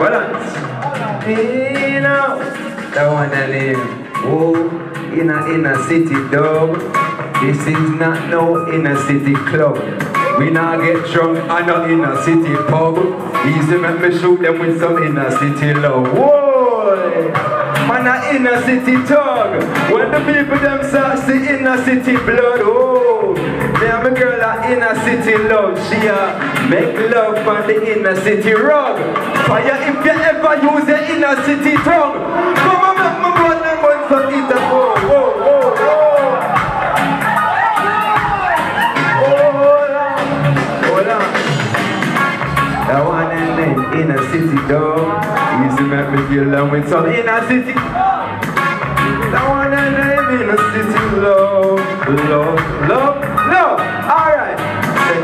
me now. That one I name. Oh, in a inner city dub. This is not no inner city club. We not get drunk and not in a city pub. Easy make me shoot them with some inner city love. Whoa! Man a inner city tug. When the people them start see inner city blood, oh. And my girl a inner city love. She a make love on the inner city rug. Fire if you ever use the inner city tongue. Come on, make my and burn some it up. Whoa, whoa. That one and name inner city dub. Easy make me feel love with some inner city. That one and name inner city love, love, love.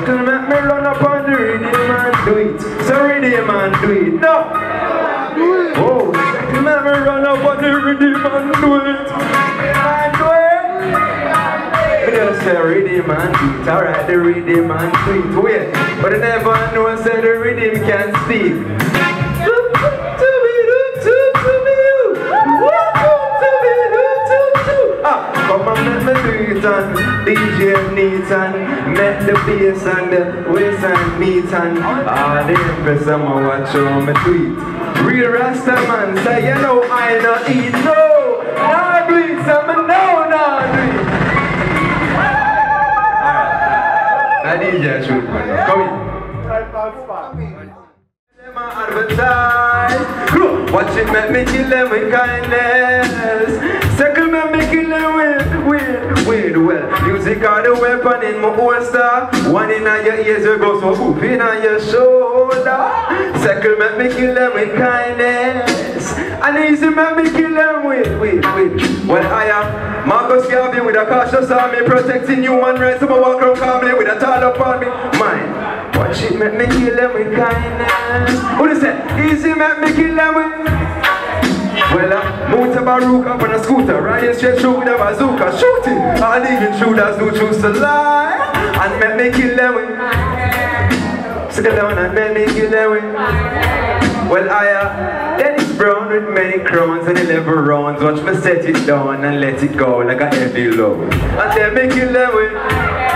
Second make me run up on the rhythm and do it. So rhythm and do it. No. Oh, second make me run up on the rhythm and do it. And do it. Just say rhythm and do it. Alright, the rhythm and do it. Wait, but I never know say the rhythm can speak. Ah, Come on, let me do it and DJ Make the bass and the waist and meet and All the empress I'ma watch on my tweet Real Rasta man say you know I not eat no Nah do it, say me no, nah do it Alright, now DJ shoot man, come a advertise. Watch it make me kill them with kindness. Well. Music are the weapon in my holster. One in your ears, you go so whoop in on your shoulder. Second make me kill them with kindness. And easy make me kill them with, with, with. Well, I am Marcus Garvey with a cautious army protecting human rights. I'm a walk around calmly with a towel upon me. Mine. Watch it make me kill them with kindness. What is that? Easy make me kill them with. Well, uh, move to Baruch up on a scooter, riding straight through with a bazooka, shooting. All the intruders who choose to lie and make me kill them with. Sit down and make me kill them with. Well, I uh, Dennis Brown with many crowns and 11 rounds. Watch me set it down and let it go like a heavy load. And then me kill them with.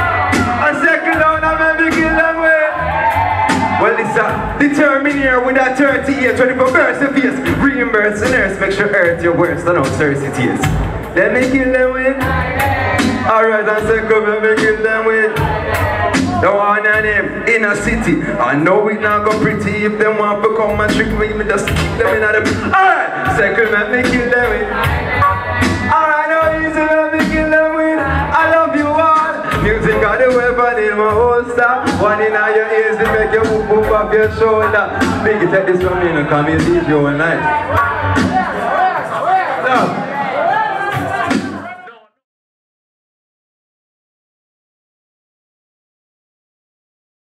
Well, it's uh, a determiner with a 38, 24 burst of face. Reimburse the nurse, make sure earth your worst, I know thirsty tears. Let me kill them with. Alright, and second, let me kill them with. The one and them in a city. I know it not go pretty if them want to come and trick me, me just keep them in a them. Alright, second, man, me kill them with. Alright, now easy, let me kill them with. I love you all. Music got the weapon in my holster. One in your you move, move off your shoulder. Big, take this from me, you know, come easy, you and nice. So,